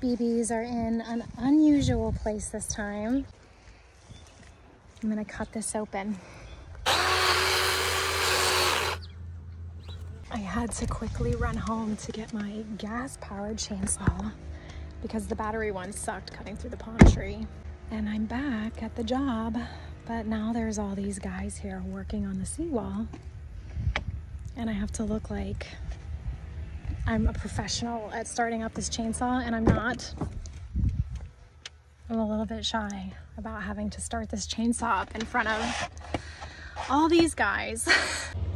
BBs are in an unusual place this time. I'm gonna cut this open. I had to quickly run home to get my gas powered chainsaw because the battery one sucked cutting through the palm tree. And I'm back at the job, but now there's all these guys here working on the seawall. And I have to look like I'm a professional at starting up this chainsaw, and I'm not. I'm a little bit shy about having to start this chainsaw up in front of all these guys.